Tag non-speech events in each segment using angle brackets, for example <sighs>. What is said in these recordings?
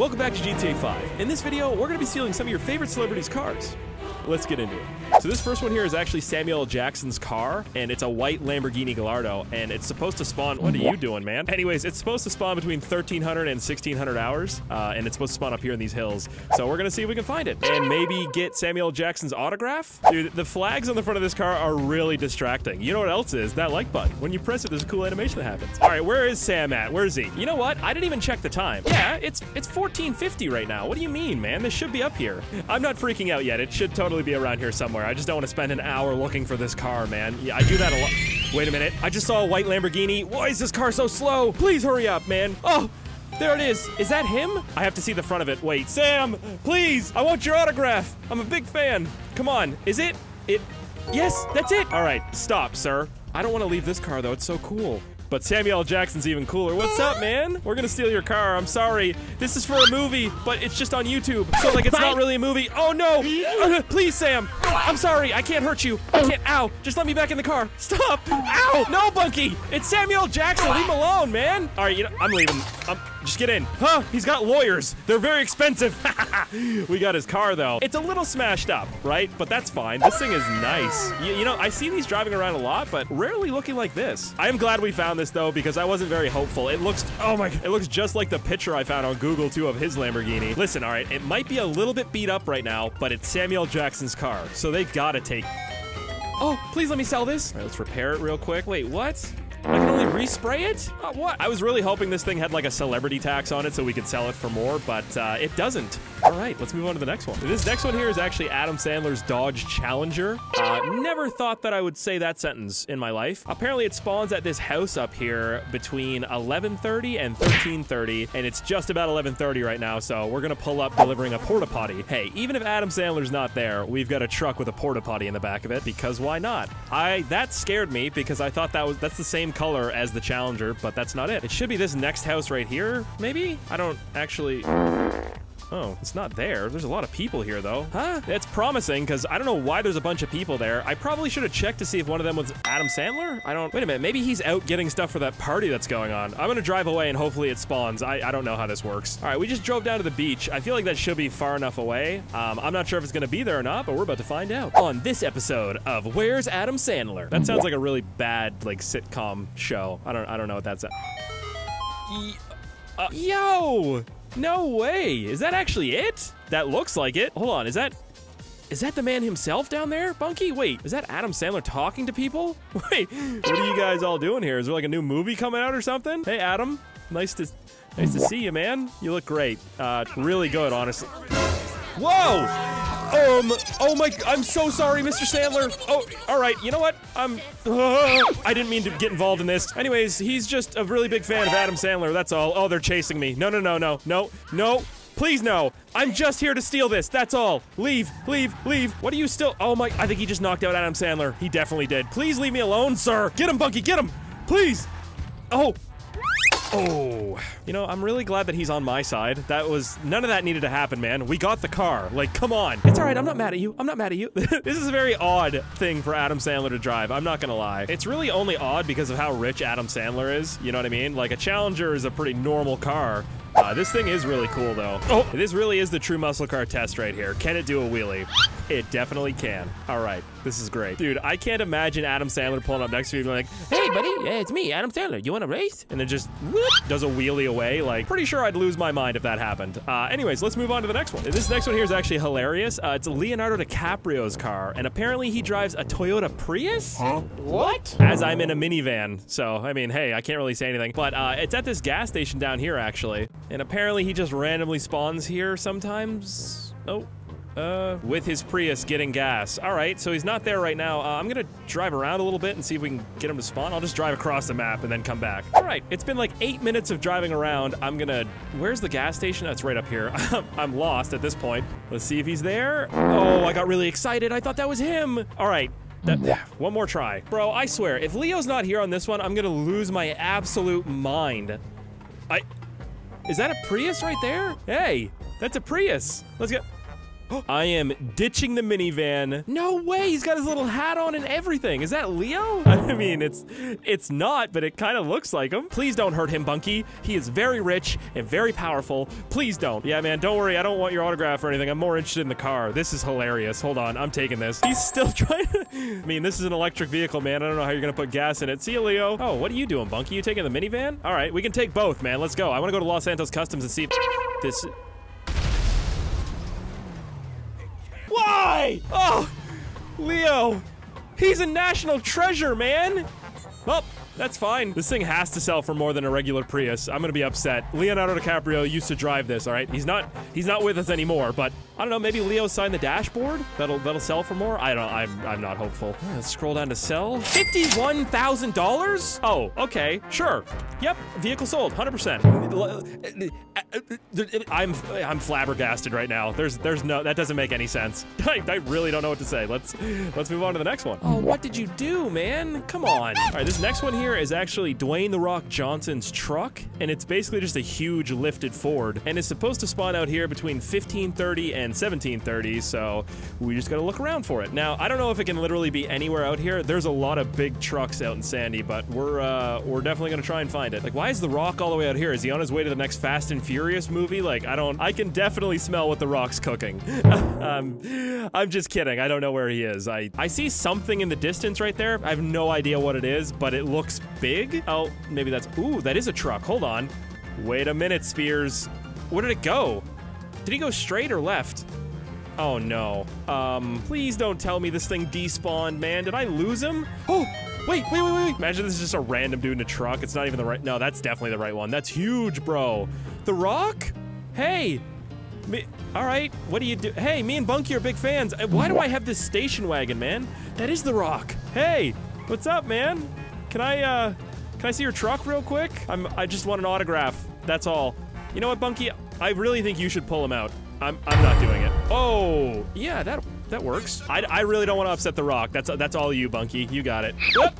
Welcome back to GTA 5. In this video, we're going to be stealing some of your favorite celebrities' cars. Let's get into it. So this first one here is actually Samuel Jackson's car, and it's a white Lamborghini Gallardo, and it's supposed to spawn. What are you doing, man? Anyways, it's supposed to spawn between 1,300 and 1,600 hours, uh, and it's supposed to spawn up here in these hills. So we're gonna see if we can find it, and maybe get Samuel Jackson's autograph. Dude, the flags on the front of this car are really distracting. You know what else is? That like button. When you press it, there's a cool animation that happens. All right, where is Sam at? Where is he? You know what? I didn't even check the time. Yeah, it's it's 14:50 right now. What do you mean, man? This should be up here. I'm not freaking out yet. It should totally be around here somewhere. I just don't want to spend an hour looking for this car, man. Yeah, I do that a lot. Wait a minute. I just saw a white Lamborghini. Why is this car so slow? Please hurry up, man. Oh, there it is. Is that him? I have to see the front of it. Wait, Sam, please. I want your autograph. I'm a big fan. Come on. Is it? It. Yes, that's it. All right, stop, sir. I don't want to leave this car, though. It's so cool. But Samuel L. Jackson's even cooler. What's up, man? We're gonna steal your car. I'm sorry. This is for a movie, but it's just on YouTube. So, like, it's not really a movie. Oh, no. Uh, please, Sam. I'm sorry. I can't hurt you. I can't. Ow. Just let me back in the car. Stop. Ow. No, Bunky. It's Samuel L. Jackson. Leave him alone, man. All right, you know, I'm leaving. I'm, just get in. Huh? He's got lawyers. They're very expensive. <laughs> we got his car, though. It's a little smashed up, right? But that's fine. This thing is nice. You, you know, I see these driving around a lot, but rarely looking like this. I am glad we found this, though, because I wasn't very hopeful. It looks, oh my, it looks just like the picture I found on Google, too, of his Lamborghini. Listen, all right, it might be a little bit beat up right now, but it's Samuel Jackson's car, so they gotta take Oh, please let me sell this. All right, let's repair it real quick. Wait, what? I can only respray it? Uh, what? I was really hoping this thing had like a celebrity tax on it so we could sell it for more, but uh, it doesn't. All right, let's move on to the next one. This next one here is actually Adam Sandler's Dodge Challenger. Uh, never thought that I would say that sentence in my life. Apparently, it spawns at this house up here between 11:30 and 13:30, and it's just about 11:30 right now. So we're gonna pull up delivering a porta potty. Hey, even if Adam Sandler's not there, we've got a truck with a porta potty in the back of it because why not? I that scared me because I thought that was that's the same color as the Challenger, but that's not it. It should be this next house right here, maybe? I don't actually... Oh, it's not there. There's a lot of people here, though. Huh? That's promising, because I don't know why there's a bunch of people there. I probably should have checked to see if one of them was Adam Sandler? I don't... Wait a minute. Maybe he's out getting stuff for that party that's going on. I'm going to drive away, and hopefully it spawns. I, I don't know how this works. All right, we just drove down to the beach. I feel like that should be far enough away. Um, I'm not sure if it's going to be there or not, but we're about to find out on this episode of Where's Adam Sandler? That sounds like a really bad, like, sitcom show. I don't, I don't know what that's... Uh, yo! No way! Is that actually it? That looks like it. Hold on, is that... Is that the man himself down there, Bunky? Wait, is that Adam Sandler talking to people? <laughs> Wait, what are you guys all doing here? Is there like a new movie coming out or something? Hey, Adam. Nice to... Nice to see you, man. You look great. Uh, really good, honestly. Whoa! Um, oh my, I'm so sorry, Mr. Sandler. Oh, all right, you know what? I'm, uh, <laughs> I didn't mean to get involved in this. Anyways, he's just a really big fan of Adam Sandler, that's all. Oh, they're chasing me. No, no, no, no, no, no. Please no. I'm just here to steal this. That's all. Leave, leave, leave. What are you still? Oh my, I think he just knocked out Adam Sandler. He definitely did. Please leave me alone, sir. Get him, Bunky, get him. Please. Oh, Oh, you know, I'm really glad that he's on my side. That was none of that needed to happen, man. We got the car. Like, come on. It's all right. I'm not mad at you. I'm not mad at you. <laughs> this is a very odd thing for Adam Sandler to drive. I'm not gonna lie. It's really only odd because of how rich Adam Sandler is. You know what I mean? Like a Challenger is a pretty normal car. Uh, this thing is really cool, though. Oh, this really is the true muscle car test right here. Can it do a wheelie? It definitely can. All right, this is great. Dude, I can't imagine Adam Sandler pulling up next to me and like, hey, buddy, yeah, it's me, Adam Sandler. You want to race? And then just whoop, does a wheelie away. Like, pretty sure I'd lose my mind if that happened. Uh, anyways, let's move on to the next one. This next one here is actually hilarious. Uh, it's Leonardo DiCaprio's car, and apparently he drives a Toyota Prius? Huh? What? As I'm in a minivan. So, I mean, hey, I can't really say anything. But uh, it's at this gas station down here, actually. And apparently he just randomly spawns here sometimes. Oh, uh, with his Prius getting gas. All right, so he's not there right now. Uh, I'm gonna drive around a little bit and see if we can get him to spawn. I'll just drive across the map and then come back. All right, it's been like eight minutes of driving around. I'm gonna, where's the gas station? That's right up here. <laughs> I'm lost at this point. Let's see if he's there. Oh, I got really excited. I thought that was him. All right, that, one more try. Bro, I swear, if Leo's not here on this one, I'm gonna lose my absolute mind. I... Is that a Prius right there? Hey, that's a Prius. Let's get... I am ditching the minivan. No way, he's got his little hat on and everything. Is that Leo? <laughs> I mean, it's it's not, but it kind of looks like him. Please don't hurt him, Bunky. He is very rich and very powerful. Please don't. Yeah, man, don't worry. I don't want your autograph or anything. I'm more interested in the car. This is hilarious. Hold on, I'm taking this. He's still <laughs> trying to... I mean, this is an electric vehicle, man. I don't know how you're gonna put gas in it. See you, Leo. Oh, what are you doing, Bunky? You taking the minivan? All right, we can take both, man. Let's go. I want to go to Los Santos Customs and see if this... Why? Oh, Leo, he's a national treasure, man. Well, that's fine. This thing has to sell for more than a regular Prius. I'm gonna be upset. Leonardo DiCaprio used to drive this, all right? He's not he's not with us anymore, but I don't know, maybe Leo signed the dashboard? That'll that'll sell for more? I don't I'm I'm not hopeful. Let's scroll down to sell. $51,000? Oh, okay. Sure. Yep, vehicle sold, 100%. I'm I'm flabbergasted right now. There's there's no that doesn't make any sense. <laughs> I, I really don't know what to say. Let's let's move on to the next one. Oh, what did you do, man? Come on. All right, this next one here is actually Dwayne The Rock Johnson's truck, and it's basically just a huge lifted Ford, and it's supposed to spawn out here between 1530 and 1730, so we just gotta look around for it. Now, I don't know if it can literally be anywhere out here. There's a lot of big trucks out in Sandy, but we're uh, we're definitely gonna try and find it. Like, why is The Rock all the way out here? Is he on his way to the next Fast and Furious movie? Like, I don't, I can definitely smell what The Rock's cooking. <laughs> um, I'm just kidding. I don't know where he is. I, I see something in the distance right there. I have no idea what it is, but it looks big. Oh, maybe that's, ooh, that is a truck. Hold on. Wait a minute, Speirs. Where did it go? Did he go straight or left? Oh no. Um, please don't tell me this thing despawned, man. Did I lose him? <gasps> Oh, wait, wait, wait, wait. Imagine this is just a random dude in a truck. It's not even the right, no, that's definitely the right one. That's huge, bro. The Rock? Hey. Me, all right, what do you do? Hey, me and Bunky are big fans. Uh, Why do I have this station wagon, man? That is The Rock. Hey, what's up, man? Can I, uh, can I see your truck real quick? I'm, I just want an autograph. That's all. You know what, Bunky? I really think you should pull him out. I'm, I'm not doing it. Oh, yeah, that, that works. I, I really don't want to upset The Rock. That's, that's all you, Bunky. You got it. Whoop.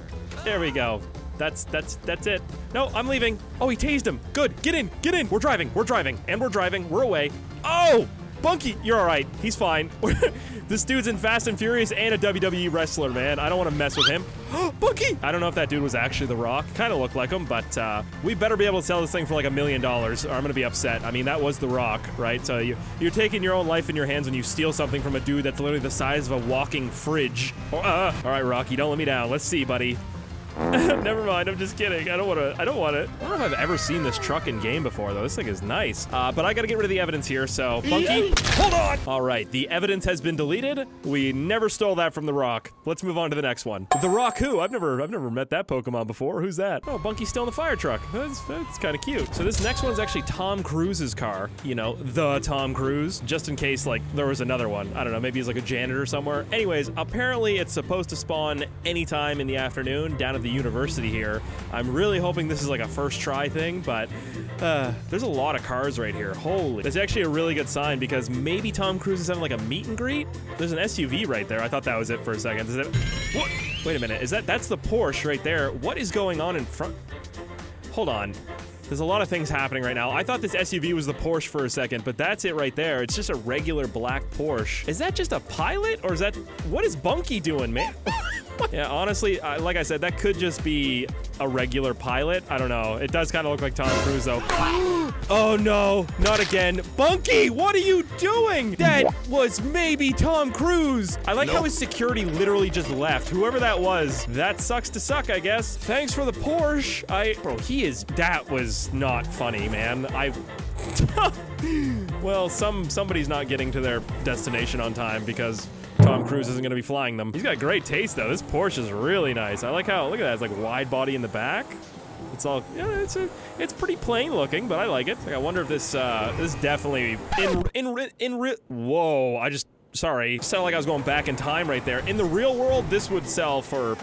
There we go. That's, that's, that's it. No, I'm leaving. Oh, he tased him. Good. Get in, get in. We're driving, we're driving, and we're driving. We're away. Oh, Bunky, you're all right. He's fine. <laughs> this dude's in Fast and Furious and a WWE wrestler, man. I don't want to mess with him. <gasps> Bunky! I don't know if that dude was actually The Rock. Kind of looked like him, but uh, we better be able to sell this thing for like a million dollars, or I'm gonna be upset. I mean, that was The Rock, right? So you, you're taking your own life in your hands when you steal something from a dude that's literally the size of a walking fridge. Oh, uh, all right, Rocky, don't let me down. Let's see, buddy. <laughs> Never mind. I'm just kidding. I don't want to. I don't want it. I don't know if I've ever seen this truck in game before, though. This thing is nice. Uh, but I got to get rid of the evidence here. So, Bunky, hold on. All right. The evidence has been deleted. We never stole that from the Rock. Let's move on to the next one. The Rock, who? I've never, I've never met that Pokemon before. Who's that? Oh, Bunky's still in the fire truck. That's, that's kind of cute. So this next one's actually Tom Cruise's car. You know, the Tom Cruise. Just in case, like, there was another one. I don't know. Maybe he's like a janitor somewhere. Anyways, apparently it's supposed to spawn anytime in the afternoon down at the university here. I'm really hoping this is like a first try thing, but uh, there's a lot of cars right here. Holy. That's actually a really good sign because maybe Tom Cruise is having like a meet and greet. There's an SUV right there. I thought that was it for a second. Is it? What? Wait a minute. Is that, that's the Porsche right there. What is going on in front? Hold on. There's a lot of things happening right now. I thought this SUV was the Porsche for a second, but that's it right there. It's just a regular black Porsche. Is that just a pilot or is that, what is Bunky doing, man? <laughs> <laughs> yeah, honestly, uh, like I said, that could just be a regular pilot. I don't know. It does kind of look like Tom Cruise, though. <gasps> oh, no. Not again. Bunky, what are you doing? That was maybe Tom Cruise. I like how his security literally just left. Whoever that was, that sucks to suck, I guess. Thanks for the Porsche. I... Bro, he is... That was not funny, man. I... <laughs> well, some somebody's not getting to their destination on time because Tom Cruise isn't going to be flying them. He's got great taste, though. This Porsche is really nice. I like how, look at that, it's like wide body in the back. It's all, yeah, it's a, it's pretty plain looking, but I like it. Like, I wonder if this, uh, this is definitely, in, in, in, in, whoa, I just, sorry. Sounded like I was going back in time right there. In the real world, this would sell for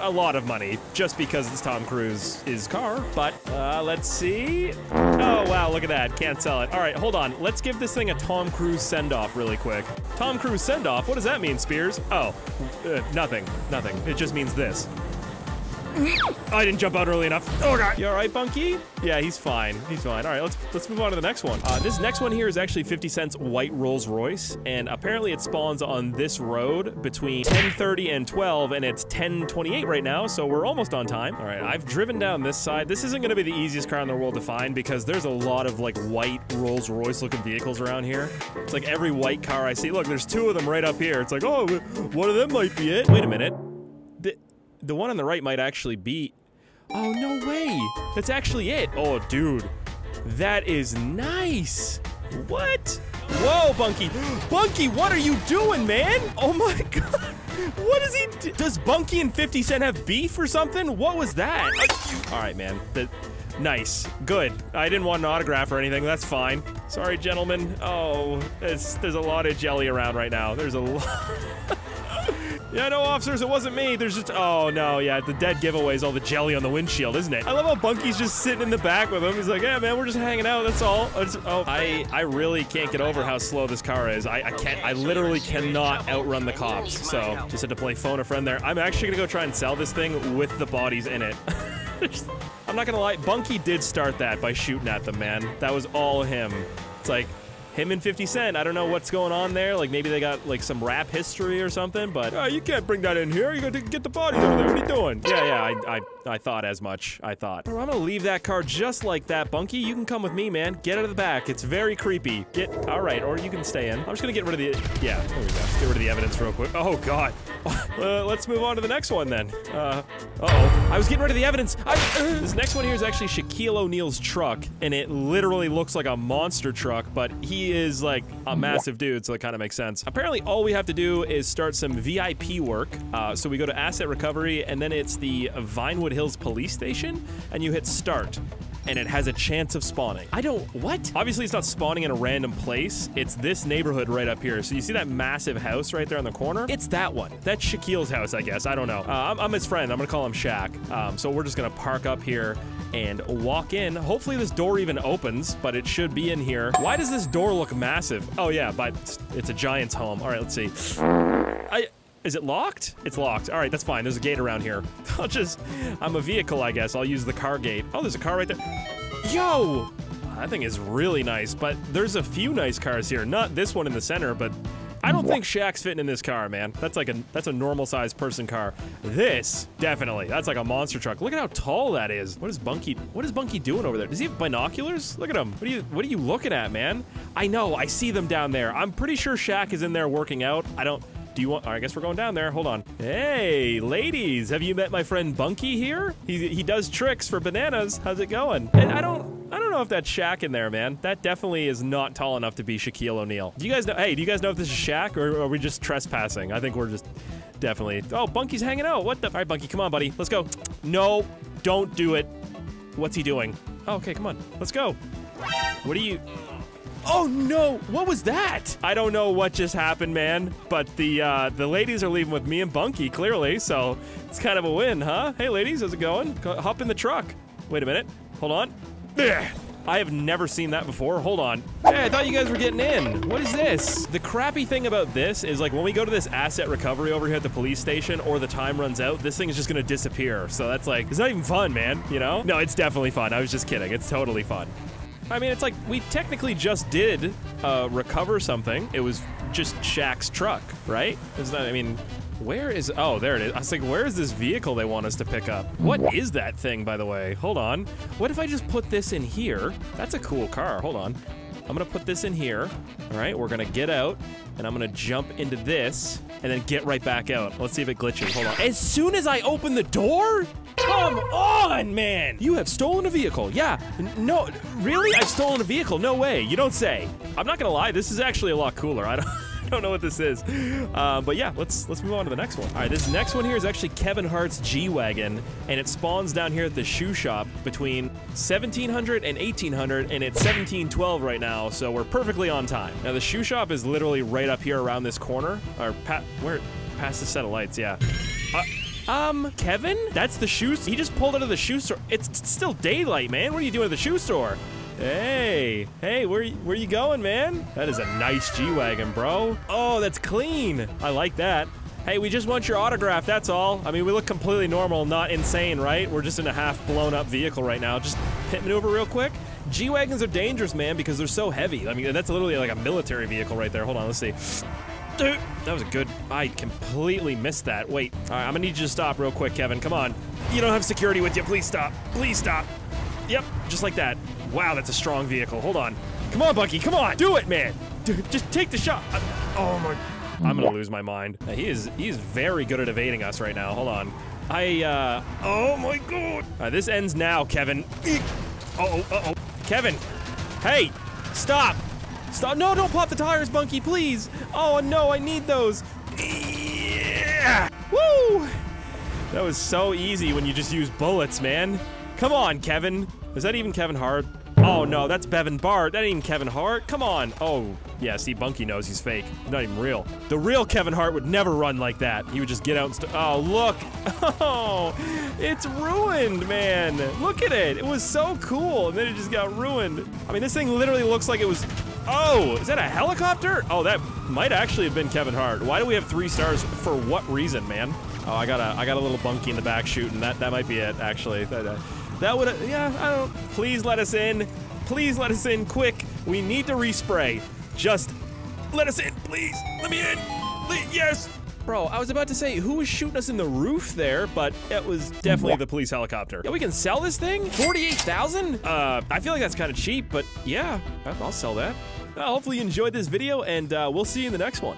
a lot of money just because it's Tom Cruise's car. But uh, let's see. Oh, wow, look at that. Can't sell it. All right, hold on. Let's give this thing a Tom Cruise send-off really quick. Tom Cruise send-off? What does that mean, Speirs? Oh, uh, nothing. Nothing. It just means this. I didn't jump out early enough. Oh god. You all right, Bunky? Yeah, he's fine. He's fine. All right, let's let's move on to the next one. Uh, this next one here is actually 50 Cent's white Rolls Royce, and apparently it spawns on this road between 10:30 and 12, and it's 10:28 right now, so we're almost on time. All right, I've driven down this side. This isn't going to be the easiest car in the world to find because there's a lot of like white Rolls Royce looking vehicles around here. It's like every white car I see. Look, there's two of them right up here. It's like, oh, one of them might be it. Wait a minute. The one on the right might actually be. Oh no way! That's actually it. Oh, dude, that is nice. What? Whoa, Bunky! <gasps> Bunky, what are you doing, man? Oh my <laughs> god! What is he? Do? Does Bunky and 50 Cent have beef or something? What was that? All right, man. The, nice. Good. I didn't want an autograph or anything. That's fine. Sorry, gentlemen. Oh, there's a lot of jelly around right now. There's a lot. <laughs> Yeah, no, officers, it wasn't me. There's just, oh no, yeah, the dead giveaway is all the jelly on the windshield, isn't it? I love how Bunky's just sitting in the back with him. He's like, yeah, man, we're just hanging out, that's all. Oh, I, I really can't get over how slow this car is. I, I can't, I literally cannot outrun the cops. So, just had to play phone a friend there. I'm actually gonna go try and sell this thing with the bodies in it. <laughs> I'm not gonna lie, Bunky did start that by shooting at them, man. That was all him. It's like, him and 50 Cent. I don't know what's going on there. Like maybe they got like some rap history or something. But uh, you can't bring that in here. You got to get the bodies over there. What are you doing? Yeah, yeah. I, I, I thought as much. I thought. I'm gonna leave that car just like that, Bunky. You can come with me, man. Get out of the back. It's very creepy. Get. All right, or you can stay in. I'm just gonna get rid of the. Yeah, there we go. Get rid of the evidence real quick. Oh God. <laughs> uh, let's move on to the next one then. Uh, uh oh. I was getting rid of the evidence. I, uh, this next one here is actually Shaquille O'Neal's truck, and it literally looks like a monster truck, but he is like a massive dude, so it kind of makes sense. Apparently, all we have to do is start some VIP work. Uh, so we go to asset recovery, and then it's the Vinewood Hills Police Station, and you hit start and it has a chance of spawning. I don't, what? Obviously it's not spawning in a random place. It's this neighborhood right up here. So you see that massive house right there on the corner? It's that one. That's Shaquille's house, I guess. I don't know. Uh, I'm, I'm, his friend. I'm gonna call him Shaq. Um, so we're just gonna park up here and walk in. Hopefully this door even opens, but it should be in here. Why does this door look massive? Oh yeah, but it's a giant's home. All right, let's see. I, is it locked? It's locked. All right, that's fine. There's a gate around here. <laughs> I'll just, I'm a vehicle, I guess. I'll use the car gate. Oh, there's a car right there. Yo! That thing is really nice, but there's a few nice cars here. Not this one in the center, but I don't think Shaq's fitting in this car, man. That's like a that's a normal sized person car. This definitely. That's like a monster truck. Look at how tall that is. What is Bunky? What is Bunky doing over there? Does he have binoculars? Look at him. What are you What are you looking at, man? I know. I see them down there. I'm pretty sure Shaq is in there working out. I don't. Do you want? I guess we're going down there. Hold on. Hey, ladies, have you met my friend Bunky here? He he does tricks for bananas. How's it going? And I don't don't know if that's Shaq in there, man. That definitely is not tall enough to be Shaquille O'Neal. Do you guys know? Hey, do you guys know if this is Shaq or are we just trespassing? I think we're just definitely. Oh, Bunky's hanging out. What the? All right, Bunky, come on, buddy. Let's go. No, don't do it. What's he doing? Oh, okay, come on. Let's go. What are you? Oh no! What was that? I don't know what just happened, man. But the uh, the ladies are leaving with me and Bunky, clearly. So it's kind of a win, huh? Hey, ladies, how's it going? Hop in the truck. Wait a minute. Hold on. <sighs> I have never seen that before. Hold on. Hey, I thought you guys were getting in. What is this? The crappy thing about this is like when we go to this asset recovery over here at the police station or the time runs out, this thing is just gonna disappear. So that's like, it's not even fun, man, you know? No, it's definitely fun. I was just kidding. It's totally fun. I mean, it's like we technically just did uh, recover something. It was just Shaq's truck, right? Is that, I mean, where is, oh, there it is. I was like, where is this vehicle they want us to pick up? What is that thing, by the way? Hold on. What if I just put this in here? That's a cool car. Hold on. I'm gonna put this in here. All right, we're gonna get out, and I'm gonna jump into this, and then get right back out. Let's see if it glitches. Hold on. As soon as I open the door? Come on, man! You have stolen a vehicle. Yeah. no, really? I've stolen a vehicle? No way. You don't say. I'm not gonna lie, this is actually a lot cooler. I don't... <laughs> <laughs> don't know what this is. Uh, but yeah, let's let's move on to the next one. All right, this next one here is actually Kevin Hart's G-Wagon, and it spawns down here at the shoe shop between 1700 and 1800, and it's 1712 right now, so we're perfectly on time. Now, the shoe shop is literally right up here around this corner, or pa where, past the set of lights, yeah. Uh, um, Kevin? That's the shoe. He just pulled out of the shoe store. It's still daylight, man. What are you doing at the shoe store? Hey, hey, where where you going, man? That is a nice G-Wagon, bro. Oh, that's clean. I like that. Hey, we just want your autograph, that's all. I mean, we look completely normal, not insane, right? We're just in a half blown up vehicle right now. Just pit maneuver real quick. G-Wagons are dangerous, man, because they're so heavy. I mean, that's literally like a military vehicle right there. Hold on, let's see. Dude, that was a good... I completely missed that. Wait. All right, I'm gonna need you to stop real quick, Kevin. Come on. You don't have security with you. Please stop. Please stop. Yep, just like that. Wow, that's a strong vehicle. Hold on. Come on, Bucky. Come on. Do it, man. Dude, just take the shot. Oh, my... I'm gonna lose my mind. He is he is very good at evading us right now. Hold on. I, uh... Oh, my God. this ends now, Kevin. Uh-oh, uh-oh. Kevin. Hey, stop. Stop. No, don't pop the tires, Bunky, please. Oh, no, I need those. Yeah. Woo! That was so easy when you just use bullets, man. Come on, Kevin. Is that even Kevin Hart? Oh, no, that's Bevan Bart. That ain't even Kevin Hart. Come on. Oh, yeah, see, Bunky knows he's fake. Not even real. The real Kevin Hart would never run like that. He would just get out and Oh, look. <laughs> Oh, it's ruined, man. Look at it. It was so cool, and then it just got ruined. I mean, this thing literally looks like it was Oh, is that a helicopter? Oh, that might actually have been Kevin Hart. Why do we have three stars? For what reason, man? Oh, I got a, I got a little bunky in the back shooting. That, that might be it, actually. Uh, That, would, yeah, I don't. Please let us in. Please let us in, quick. We need to respray. Just let us in, please. Let me in. Yes. Bro, I was about to say, who was shooting us in the roof there, but it was definitely the police helicopter. Yeah, we can sell this thing? 48,000? Uh, I feel like that's kind of cheap, but yeah, I'll sell that. Well, hopefully you enjoyed this video, and uh, we'll see you in the next one.